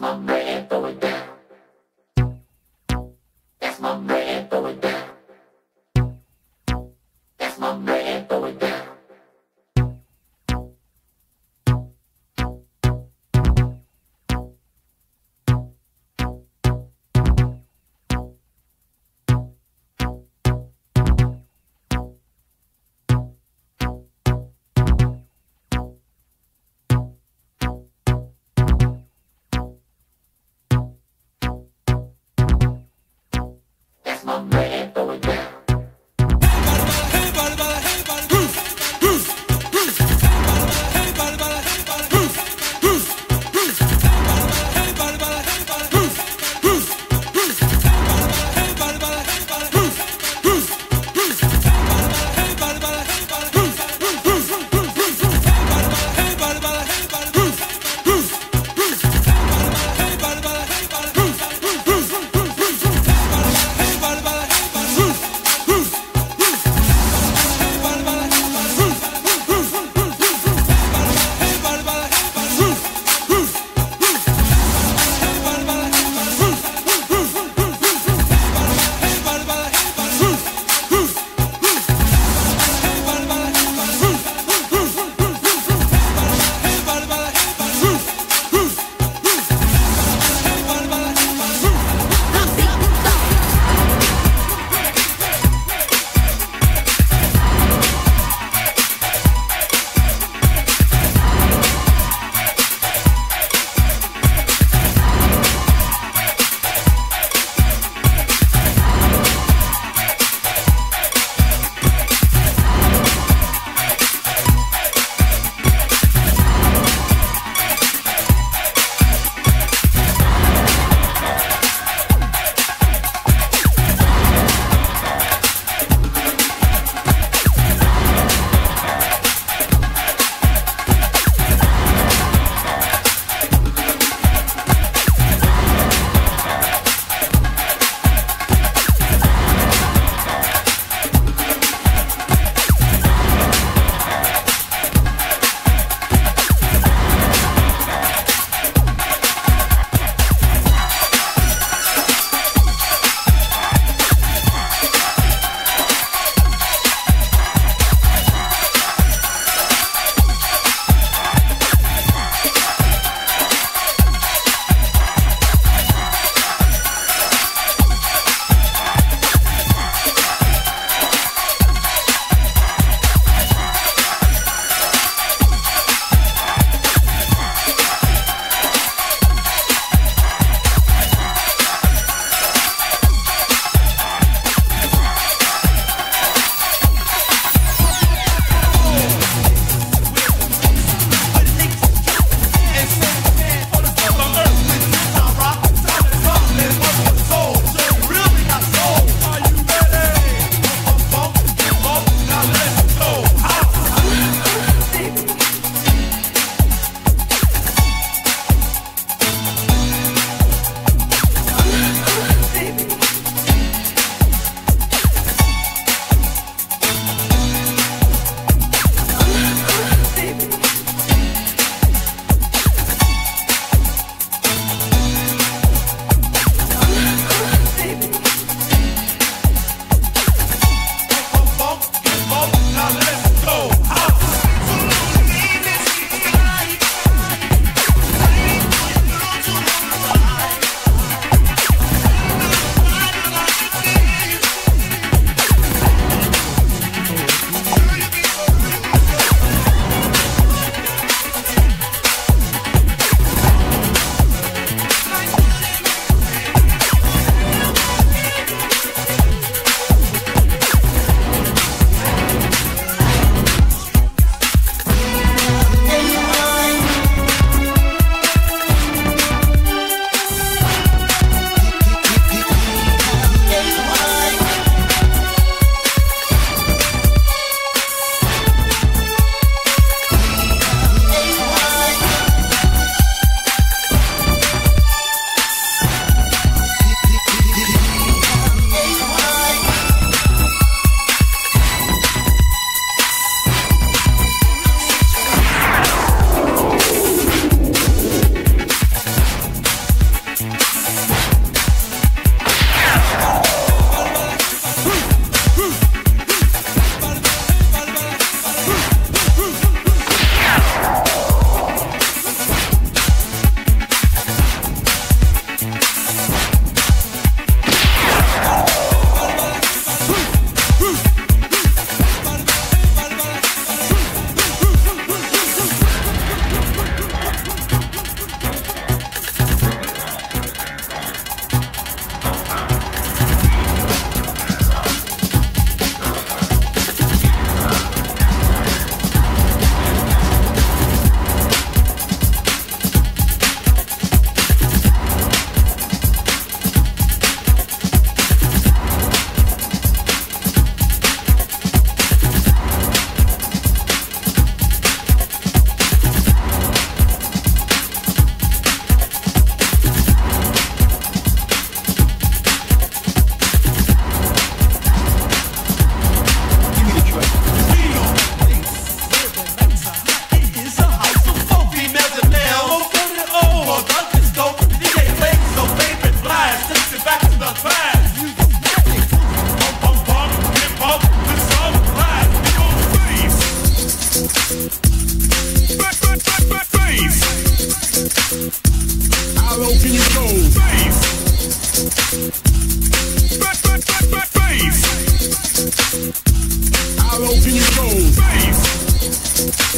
That's my man, throw it down. That's my man, Bye.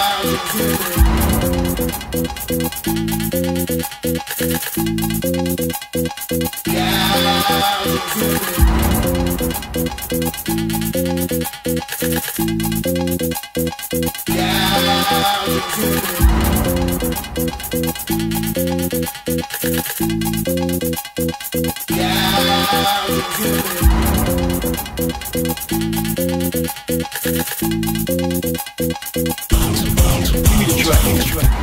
Yeah. Give me the track.